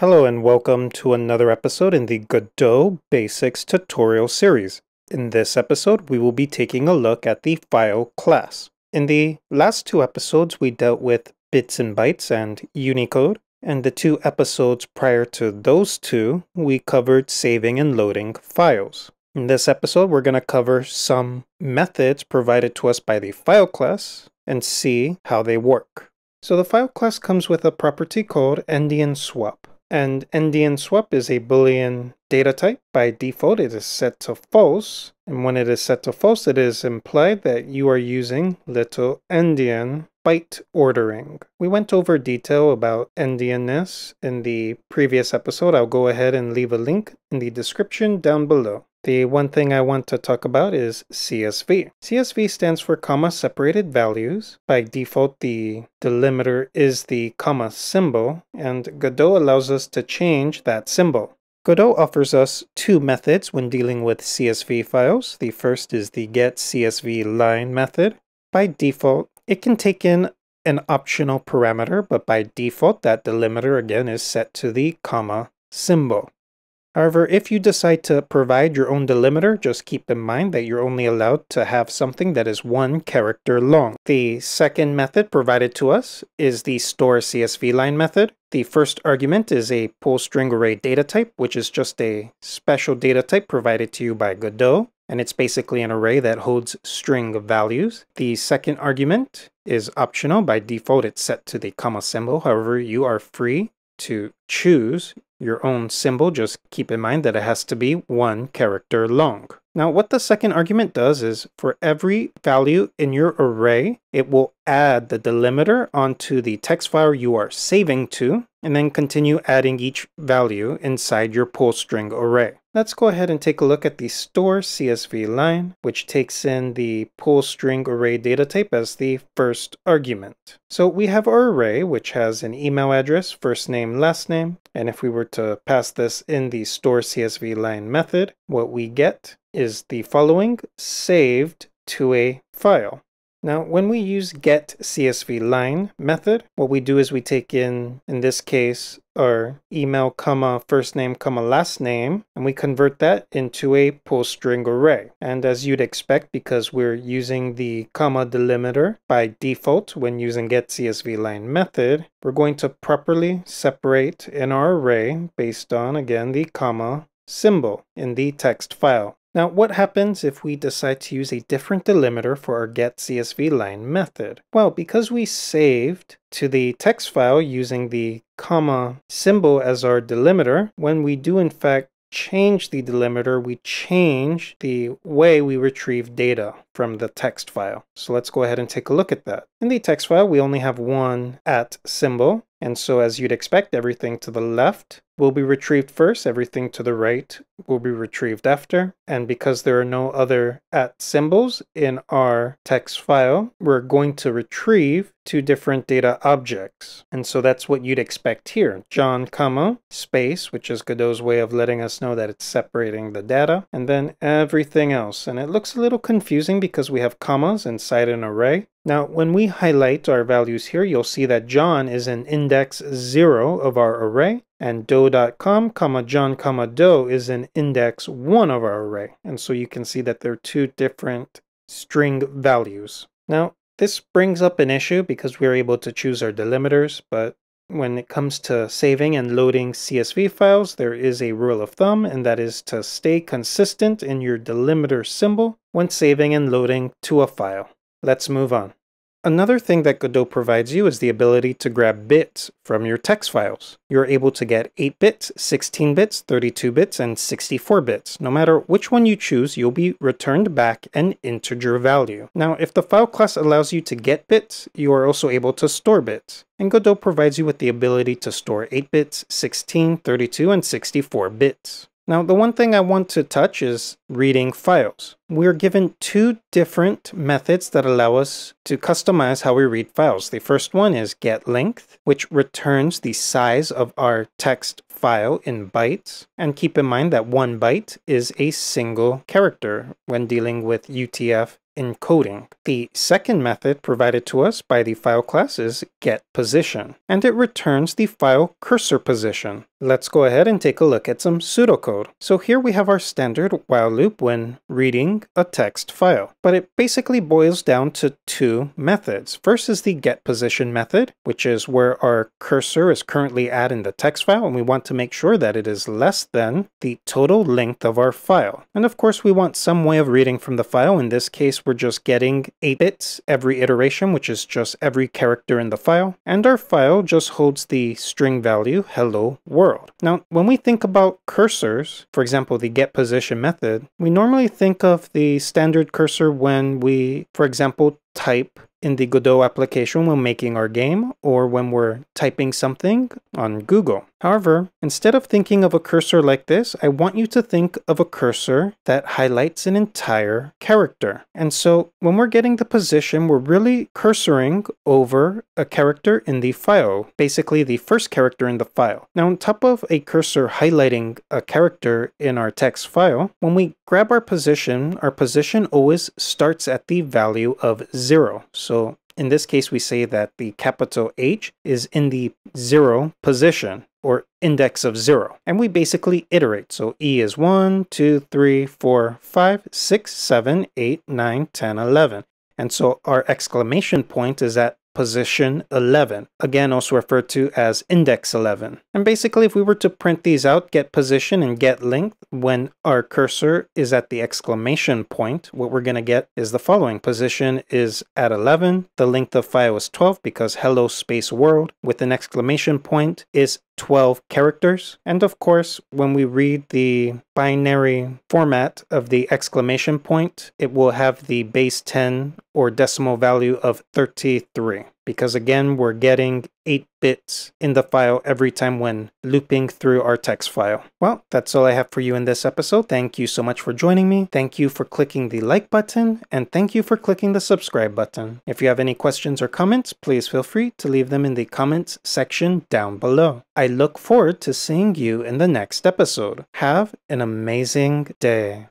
Hello and welcome to another episode in the Godot Basics tutorial series. In this episode, we will be taking a look at the file class. In the last two episodes, we dealt with bits and bytes and Unicode, and the two episodes prior to those two, we covered saving and loading files. In this episode, we're going to cover some methods provided to us by the file class and see how they work. So the file class comes with a property called endian swap. And endian swap is a boolean data type. By default, it is set to false. And when it is set to false, it is implied that you are using little endian byte ordering. We went over detail about endianness in the previous episode. I'll go ahead and leave a link in the description down below. The one thing I want to talk about is CSV. CSV stands for comma separated values. By default, the delimiter is the comma symbol, and Godot allows us to change that symbol. Godot offers us two methods when dealing with CSV files. The first is the get CSV line method. By default, it can take in an optional parameter, but by default, that delimiter again is set to the comma symbol. However, if you decide to provide your own delimiter, just keep in mind that you're only allowed to have something that is one character long. The second method provided to us is the store CSV line method. The first argument is a pool string array data type, which is just a special data type provided to you by Godot, and it's basically an array that holds string of values. The second argument is optional. By default, it's set to the comma symbol. However, you are free to choose your own symbol, just keep in mind that it has to be one character long. Now what the second argument does is for every value in your array, it will add the delimiter onto the text file you are saving to, and then continue adding each value inside your pool string array. Let's go ahead and take a look at the store CSV line, which takes in the pool string array data type as the first argument. So we have our array, which has an email address, first name, last name, and if we were to pass this in the store CSV line method, what we get is the following saved to a file. Now, when we use get CSV line method, what we do is we take in, in this case, our email, comma, first name, comma, last name, and we convert that into a pool string array. And as you'd expect, because we're using the comma delimiter by default when using get CSV line method, we're going to properly separate in our array based on, again, the comma symbol in the text file. Now, what happens if we decide to use a different delimiter for our getCSV line method? Well, because we saved to the text file using the comma symbol as our delimiter, when we do in fact change the delimiter, we change the way we retrieve data from the text file. So let's go ahead and take a look at that. In the text file, we only have one at symbol. And so as you'd expect, everything to the left will be retrieved first, everything to the right will be retrieved after. And because there are no other at symbols in our text file, we're going to retrieve two different data objects. And so that's what you'd expect here. John, comma, space, which is Godot's way of letting us know that it's separating the data, and then everything else. And it looks a little confusing because we have commas inside an array. Now, when we highlight our values here, you'll see that John is an index 0 of our array, and doe.com, comma John, comma doe is an index 1 of our array. And so you can see that they're two different string values. Now, this brings up an issue because we're able to choose our delimiters, but when it comes to saving and loading CSV files, there is a rule of thumb, and that is to stay consistent in your delimiter symbol when saving and loading to a file. Let's move on. Another thing that Godot provides you is the ability to grab bits from your text files. You're able to get 8 bits, 16 bits, 32 bits, and 64 bits. No matter which one you choose, you'll be returned back an integer value. Now, if the file class allows you to get bits, you are also able to store bits. And Godot provides you with the ability to store 8 bits, 16, 32, and 64 bits. Now, the one thing I want to touch is reading files. We're given two different methods that allow us to customize how we read files. The first one is getLength, which returns the size of our text file in bytes. And keep in mind that one byte is a single character when dealing with UTF encoding. The second method provided to us by the file class is getPosition, and it returns the file cursor position. Let's go ahead and take a look at some pseudocode. So here we have our standard while loop when reading a text file, but it basically boils down to two methods. First is the getPosition method, which is where our cursor is currently at in the text file, and we want to make sure that it is less than the total length of our file. And of course, we want some way of reading from the file. In this case, we're just getting 8 bits every iteration, which is just every character in the file. And our file just holds the string value hello world. Now, when we think about cursors, for example, the get position method, we normally think of the standard cursor when we, for example, type in the Godot application when making our game or when we're typing something on Google. However, instead of thinking of a cursor like this, I want you to think of a cursor that highlights an entire character. And so when we're getting the position, we're really cursoring over a character in the file, basically the first character in the file. Now, on top of a cursor highlighting a character in our text file, when we grab our position, our position always starts at the value of zero. So in this case, we say that the capital H is in the zero position or index of zero. And we basically iterate. So E is 1, 2, 3, 4, 5, 6, 7, 8, 9, 10, 11. And so our exclamation point is at position 11, again also referred to as index 11. And basically if we were to print these out, get position and get length, when our cursor is at the exclamation point, what we're going to get is the following. Position is at 11, the length of file is 12 because hello space world with an exclamation point is 12 characters. And of course, when we read the binary format of the exclamation point, it will have the base 10 or decimal value of 33 because again, we're getting 8 bits in the file every time when looping through our text file. Well, that's all I have for you in this episode. Thank you so much for joining me. Thank you for clicking the like button and thank you for clicking the subscribe button. If you have any questions or comments, please feel free to leave them in the comments section down below. I look forward to seeing you in the next episode. Have an amazing day.